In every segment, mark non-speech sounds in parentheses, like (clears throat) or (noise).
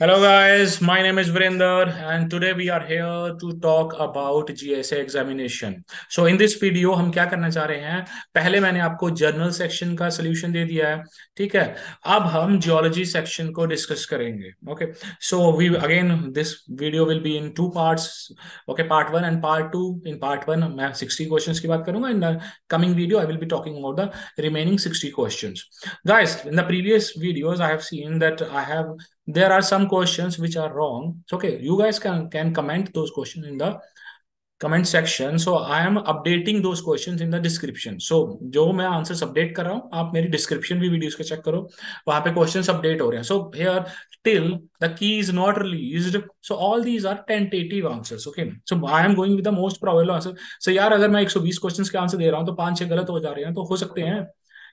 Hello guys, my name is Vrinder and today we are here to talk about GSA examination. So in this video हम क्या करना चाह रहे हैं? पहले मैंने आपको जर्नल सेक्शन का सोल्यूशन दे दिया है ठीक है? अब हम जियोलॉजी सेक्शन को डिस्कस करेंगे okay so we again this video will be in two parts okay part one and part two in part one मैं 60 क्वेश्चंस की बात करूँगा. In coming video I will be talking about the remaining 60 questions guys in the previous videos I have seen that I have there are some questions which are wrong so okay you guys can can comment those questions in the comment section so i am updating those questions in the description so जो मैं answers update कर रहा हूँ आप मेरी description भी videos का check करो वहाँ पे क्वेश्चंस अपडेट हो रहे हैं so here till the key is not released so all these are tentative answers okay so i am going with the most probable answer so यार अगर मैं 120 क्वेश्चंस के आंसर दे रहा हूँ तो पाँच छह गलत हो जा रहे हैं तो हो सकते हैं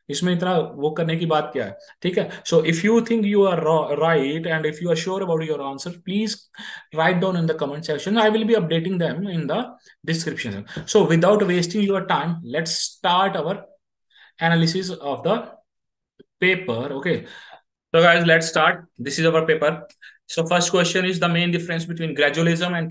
इसमें इतना वो करने की बात क्या है? ठीक है? So if you think you are right and if you are sure about your answer please write down in the comment section I will be updating them in the description so without wasting your time let's start our analysis of the paper. Okay? So, guys, let's start. This is our paper. So first question is the main difference between gradualism and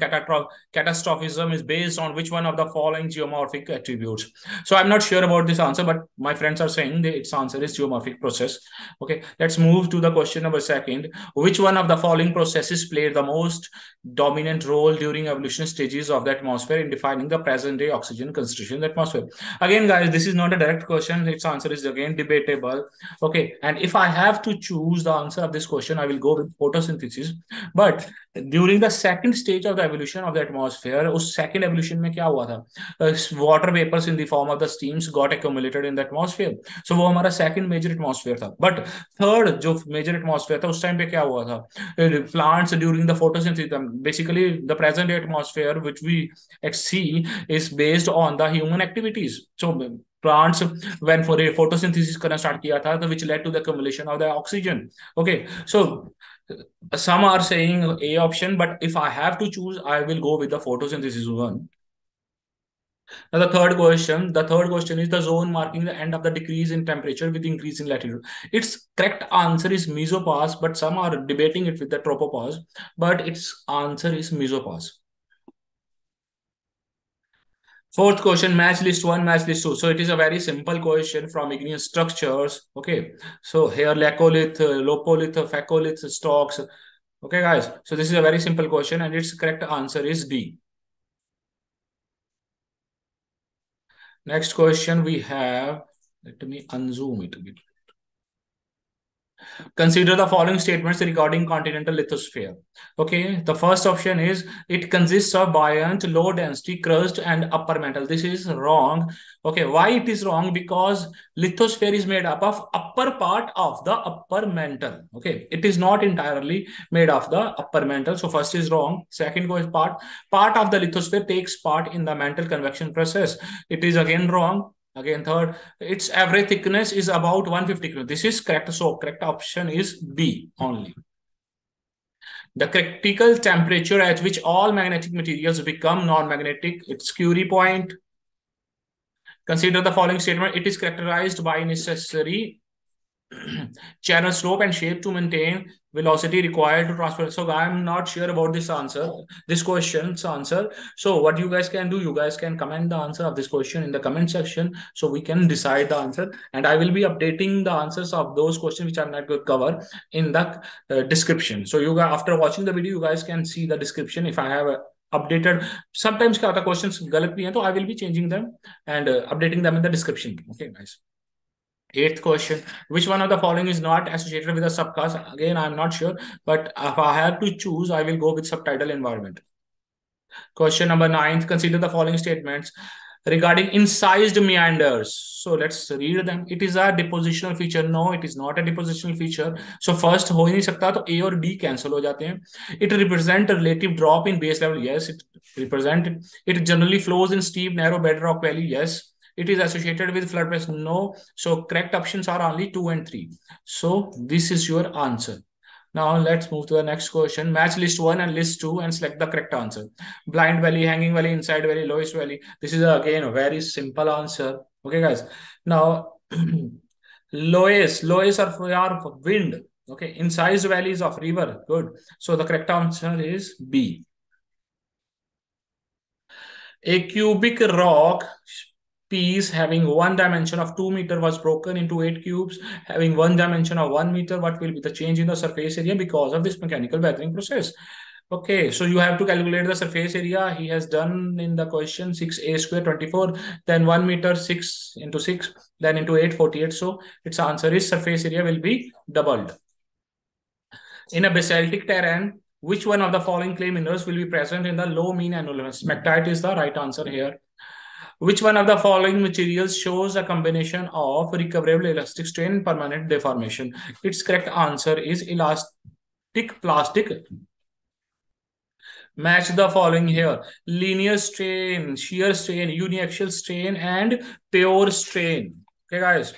catastrophism is based on which one of the following geomorphic attributes. So I'm not sure about this answer, but my friends are saying that its answer is geomorphic process. Okay, let's move to the question number second. Which one of the following processes played the most dominant role during evolution stages of the atmosphere in defining the present day oxygen concentration in the atmosphere? Again, guys, this is not a direct question. Its answer is again debatable. Okay, and if I have to choose the answer of this question, I will go with photosynthesis species but during the second stage of the evolution of the atmosphere उस second evolution में क्या हुआ था? Water vapours in the form of the steams got accumulated in the atmosphere so वो हमारा second major atmosphere था. But third जो major atmosphere था, उस टाइम पे क्या हुआ था? Plants during the photosynthesis basically the present atmosphere which we see is based on the human activities so plants, when for a photosynthesis करना start किया था तो which led to the accumulation of the oxygen. Okay. So some are saying A option, but if I have to choose, I will go with the photosynthesis one. Now the third question, the third question is the zone marking the end of the decrease in temperature with increase in latitude. Its correct answer is mesopause, but some are debating it with the tropopause, but its answer is mesopause. Fourth question, match list one, match list two. So it is a very simple question from igneous structures. Okay. So here laccolith, uh, lopolith, phacolith, stocks. Okay, guys. So this is a very simple question and its correct answer is D. Next question we have, let me unzoom it a bit. Consider the following statements regarding continental lithosphere. Okay, the first option is it consists of buoyant, low density crust and upper mantle. This is wrong. Okay, why it is wrong? Because lithosphere is made up of upper part of the upper mantle. Okay, it is not entirely made of the upper mantle. So first is wrong. Second goes part part of the lithosphere takes part in the mantle convection process. It is again wrong Again, third, its average thickness is about 150 kilo. This is correct. So correct option is B only. The critical temperature at which all magnetic materials become non-magnetic, its Curie point. Consider the following statement. It is characterized by necessary (clears throat) channel slope and shape to maintain velocity required to transfer so i'm not sure about this answer this question's answer so what you guys can do you guys can comment the answer of this question in the comment section so we can decide the answer and i will be updating the answers of those questions which i'm not going to cover in the uh, description so you guys after watching the video you guys can see the description if i have a updated sometimes क्या होता questions गलत भी हैं तो I will be changing them and uh, updating them in the description okay guys Eighth question, which one of the following is not associated with a subclass? Again, I'm not sure, but if I have to choose, I will go with subtidal environment. Question number nine, consider the following statements regarding incised meanders. So let's read them. It is a depositional feature. No, it is not a depositional feature. So first हो नहीं सकता A or D cancel हो जाते हैं. It represents a relative drop in base level. Yes, it represents. It generally flows in steep narrow bedrock valley. Yes it is associated with flood plains no. So correct options are only 2 and 3 so this is your answer. Now let's move to the next question. Match list 1 and list 2 and select the correct answer. Blind valley hanging valley incised valley lowest valley. This is again a very simple answer. Okay guys. Now (clears throat) lowest lowest are for wind. Okay, incised valleys of river. Good. So the correct answer is B. A cubic rock piece having one dimension of 2 meter was broken into 8 cubes having one dimension of 1 meter. What will be the change in the surface area because of this mechanical weathering process? Okay, so you have to calculate the surface area. He has done in the question 6a square 24, then 1 meter 6 into 6, then into 848 So its answer is surface area will be doubled. In a basaltic terrain, which one of the following clay minerals will be present in the low mean annual Smectite is the right answer here. Which one of the following materials shows a combination of recoverable elastic strain and permanent deformation? Its correct answer is elastic plastic. Match the following here. Linear strain, shear strain, uniaxial strain, and pure strain. Okay, guys.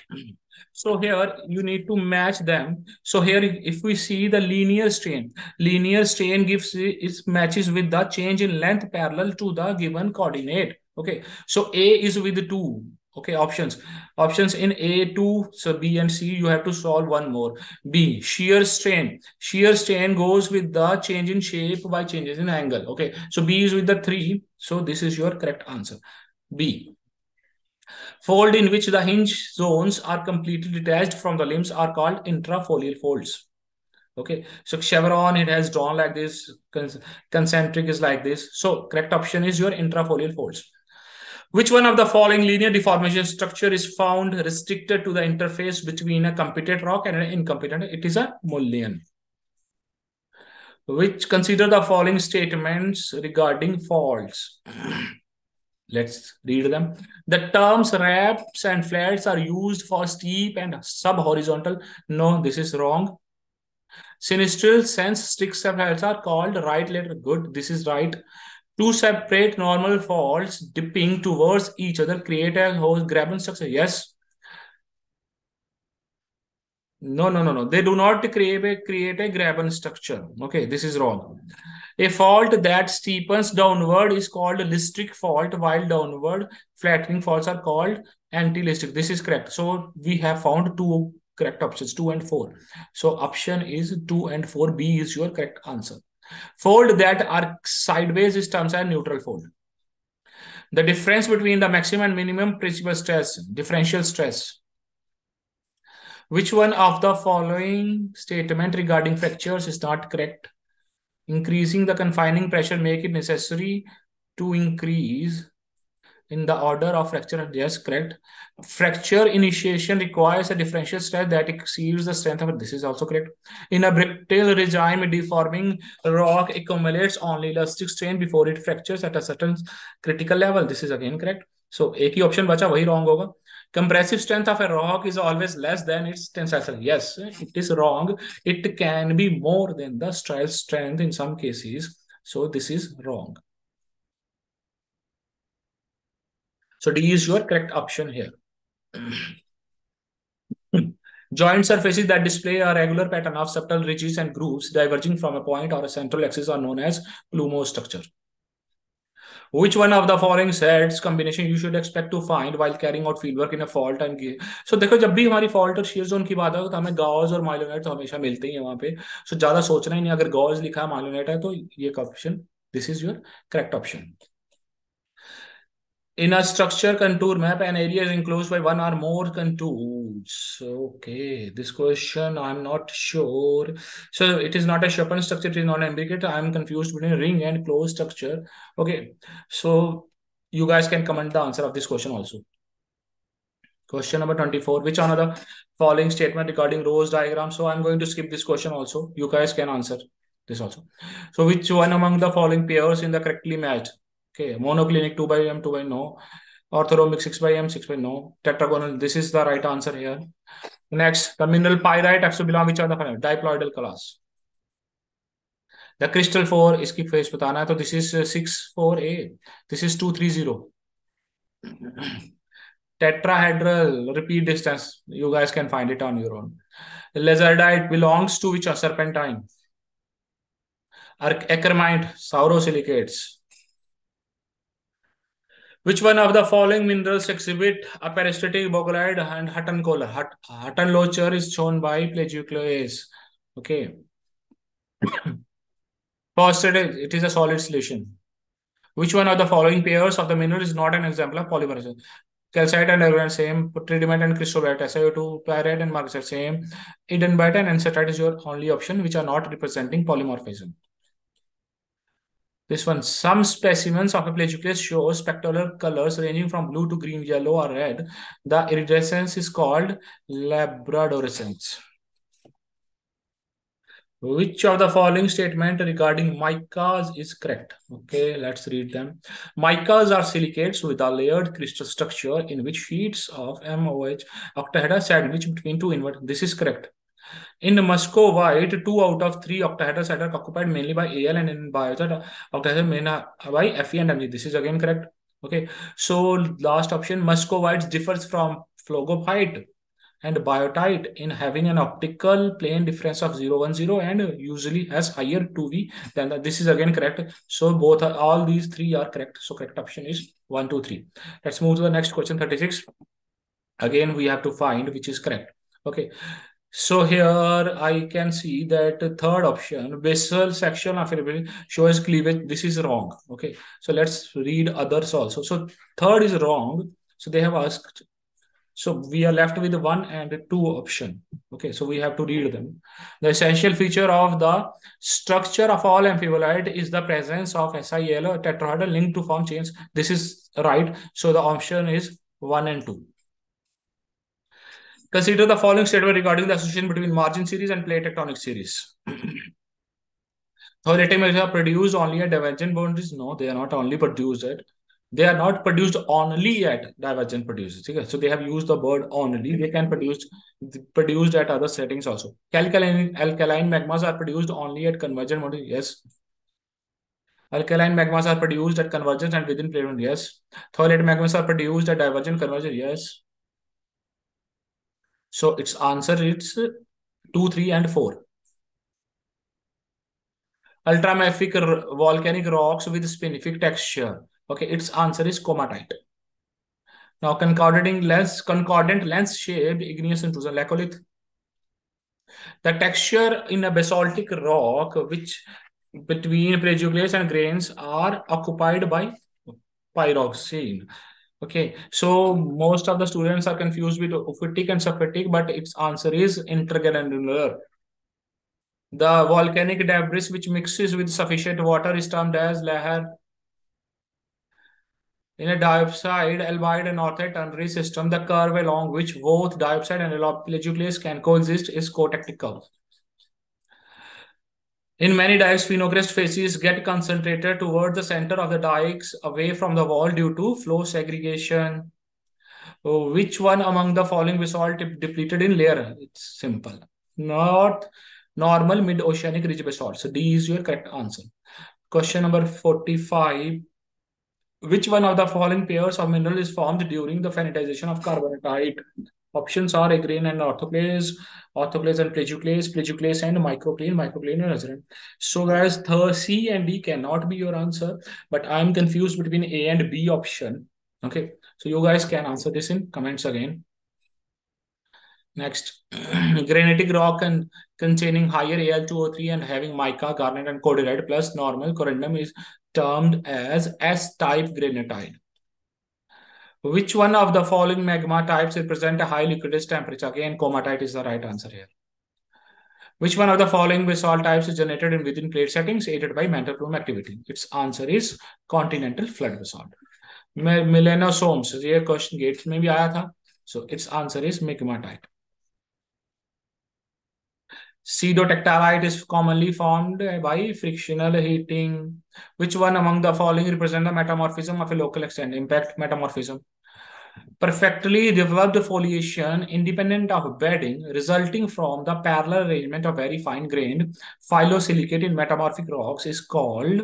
So here you need to match them. So here, if we see the linear strain, linear strain gives it matches with the change in length parallel to the given coordinate. Okay, so A is with two. Okay, options. Options in A, two, so B and C, you have to solve one more. B, shear strain. Shear strain goes with the change in shape by changes in angle. Okay, so B is with the three. So this is your correct answer. B. Fold in which the hinge zones are completely detached from the limbs are called intrafolial folds. Okay, so chevron, it has drawn like this. Concentric is like this. So correct option is your intrafolial folds. Which one of the following linear deformation structure is found restricted to the interface between a competent rock and an incompetent? It is a mullion. Which consider the following statements regarding faults. (clears throat) Let's read them. The terms ramps and flats are used for steep and sub-horizontal. No, this is wrong. Sinistral sense stick faults are called right lateral. Good, this is right. Two separate normal faults dipping towards each other create a host graben structure. Yes. No, no, no, no. They do not create a, create a graben structure. Okay, this is wrong. A fault that steepens downward is called a listric fault, while downward flattening faults are called anti-listric. This is correct. So we have found two correct options, 2 and 4. So option is 2 and 4. B is your correct answer. Fold that are sideways is terms neutral fold. The difference between the maximum and minimum principal stress, differential stress. Which one of the following statement regarding fractures is not correct? Increasing the confining pressure make it necessary to increase in the order of fracture. Yes, correct. Fracture initiation requires a differential stress that exceeds the strength of it. This is also correct. In a brittle regime, deforming rock accumulates only elastic strain before it fractures at a certain critical level. This is again correct. So एक ही option बचा वही wrong होगा. Compressive strength of a rock is always less than its tensile. Yes, it is wrong. It can be more than the style strength in some cases. So this is wrong. So D is your correct option here. Joint surfaces that display a regular pattern of subtle ridges and grooves diverging from a point or a central axis are known as plumose structure. Which one of the following sets combination you should expect to find while carrying out fieldwork in a fault and gear? so देखो जब भी हमारी fault और shear zone की बात हो तो हमें gauze और myelonite तो हमेशा मिलते ही हैं वहाँ पे so ज़्यादा सोचना ही नहीं अगर gauze लिखा है myelonite है तो ये option this is your correct option in a structure contour map, an area is enclosed by one or more contours. Okay, this question I'm not sure. So it is not a Chopin structure, it is not an imbricate. I'm confused between ring and closed structure. Okay, so you guys can comment the answer of this question also. Question number 24. Which one of the following statement regarding Rose diagram? So I'm going to skip this question also. You guys can answer this also. So which one among the following pairs in the correctly matched? Okay, monoclinic 2 by m, 2 by no. Orthorhombic 6 by m, 6 by no. Tetragonal, this is the right answer here. Next, the mineral pyrite exobelong which are the diploidal class. The crystal 4, इसकी face बताना है तो this is 64A. This is 230. Tetrahedral, repeat distance. You guys can find it on your own. Lazardite belongs to which serpentine? Acremite, saurosilicates. Which one of the following minerals exhibit a peristatic boglite and Hutton color? Huttenlocher is shown by plagioclase. Okay. (coughs) First, it is a solid solution. Which one of the following pairs of the mineral is not an example of polymorphism? Calcite and iron same, tridymite and cristobalite, SiO2, pyrite and marcasite same, edenbite and enstatite is your only option, which are not representing polymorphism. This one, some specimens of a plagioclase show spectacular colors ranging from blue to green, yellow, or red. The iridescence is called labradorescence. Which of the following statement regarding micas is correct? Okay, let's read them. Micas are silicates with a layered crystal structure in which sheets of MOH octahedra sandwich between two invert. This is correct. In muscovite, two out of three octahedral sites are occupied mainly by Al and in biotite, octahedral main by Fe and Mg. This is again correct. Okay, so last option, muscovite differs from phlogopite and biotite in having an optical plane difference of 0, 1, 0 and usually has higher 2V than that. This is again correct. So both are, all these three are correct. So correct option is 1, 2, 3. Let's move to the next question 36. Again, we have to find which is correct. Okay. So here I can see that third option, basal section of shows cleavage. This is wrong. Okay. So let's read others also. So third is wrong. So they have asked so we are left with one and two option. Okay, so we have to read them. The essential feature of the structure of all amphibolite is the presence of SiL tetrahedral linked to form chains. This is right. So the option is one and two. Consider the following statement regarding the association between magma series and plate tectonic series. Thoratem are produced only at divergent boundaries. No, they are not only produced at they are not produced only at divergent producers. Okay? So they have used the word only. They can produce produced at other settings also. Alkaline, alkaline magmas are produced only at convergent mode. Yes. Alkaline magmas are produced at convergence and within plane. Yes. Thorated magmas are produced at divergent convergence. Yes. So its answer is 2, 3 and 4. Ultramafic volcanic rocks with spinifex texture Okay, its answer is komatiite. Now, concordant lens, concordant lens shaped igneous intrusion, laccolith. The texture in a basaltic rock, which between plagioclase and grains, are occupied by pyroxene. Okay, so most of the students are confused with ophitic and subophitic, but its answer is intergranular. The volcanic debris which mixes with sufficient water is termed as lahar in a diopside, albite and orthite ternary system, the curve along which both diopside and plagioclase can coexist is cotectic curve. In many dikes, phenocryst faces get concentrated toward the center of the dikes away from the wall due to flow segregation. Uh, which one among the following basalt depleted in layer? It's simple. Not normal mid-oceanic ridge basalt. So D is your correct answer. Question number 45 which one of the following pairs of mineral is formed during the fenitization of carbonatite? Options are aegirine and orthoclase, orthoclase and plagioclase, plagioclase and microcline, microcline and resident. So guys, the C and D cannot be your answer, but I'm confused between A and B option. Okay, so you guys can answer this in comments again. Next, (clears throat) granitic rock and containing higher Al2O3 and having mica, garnet, and cordierite plus normal corundum is termed as S-type granitite. Which one of the following magma types represent a high liquidity temperature? Again, komatiite is the right answer here. Which one of the following basalt types is generated in within plate settings aided by mantle plume activity? Its answer is continental flood basalt. Melanosomes, ये question gates में भी आया था. So its answer is migmatite. Pseudotachylite is commonly formed by frictional heating. Which one among the following represent the metamorphism of a local extent? Impact metamorphism. Perfectly developed foliation independent of bedding resulting from the parallel arrangement of very fine-grained phyllosilicate in metamorphic rocks is called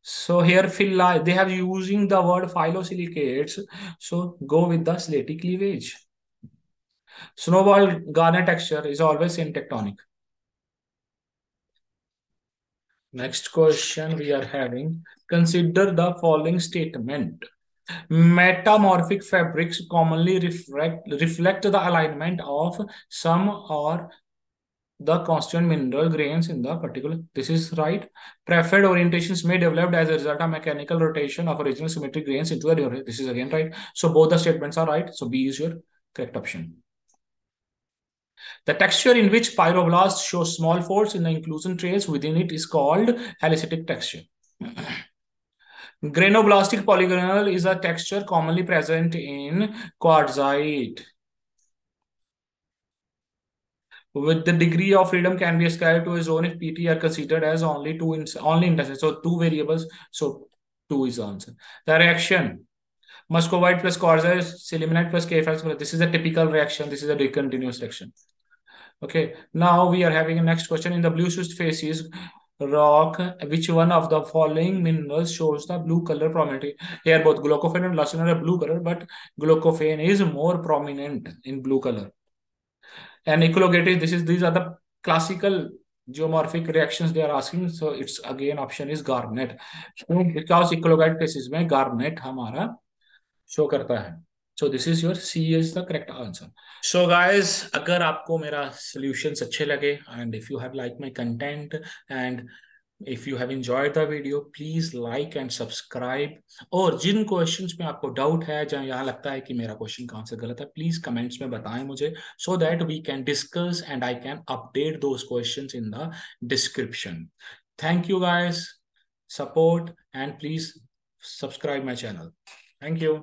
so here phylla they have using the word phyllosilicates so go with the slaty cleavage snowball garnet texture is always syntectonic Next question we are having. Consider the following statement. Metamorphic fabrics commonly reflect, reflect the alignment of some or the constant mineral grains in the particular. This is right. Preferred orientations may develop as a result of mechanical rotation of original symmetric grains into the. This is again right. So both the statements are right. So B is your correct option. The texture in which pyroblast shows small folds in the inclusion trails within it is called helicitic texture. Granoblastic polygonal is a texture commonly present in quartzite. With the degree of freedom can be ascribed to a zone if PT are considered as only two in, only indices. So two variables. So two is the answer. The reaction muscovite plus quartzite, sillimanite plus KFX. This is a typical reaction. This is a discontinuous reaction. Okay. Now we are having a next question in the blue schist facies rock, which one of the following minerals shows the blue color prominently? Here both glaucophane and lacin are blue color, but glaucophane is more prominent in blue color. And ecologate, this is these are the classical geomorphic reactions they are asking. So it's again option is garnet. So because ecologite cases में garnet हमारा show करता है. So this is your C is the correct answer so guys अगर आपको मेरा solutions अच्छे लगे and if you have like my content and if you have enjoyed the video please like and subscribe और जिन question में आपको doubt है, जहाँ यहाँ लगता है कि मेरा क्वेश्चन कहाँ से गलत है प्लीज़ कमेंट्स में बताएँ मुझे so that we can discuss and I can update those question in the description thank you guys support and please subscribe my channel thank you